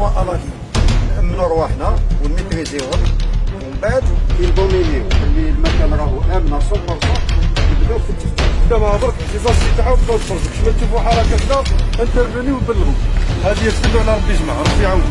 بوان الاكي نأمنوا رواحنا ونميتريزيوهم ومن بعد كيدومينيو اللي المكان راهو امن صفر صح نبداو في التفتيش برك لي زاسي تاعو بداو تفرجوا كيما تشوفوا حركه كذا انترفينيو وبلغوا هذه. يتكلوا على ربي يجمع ربي يعاون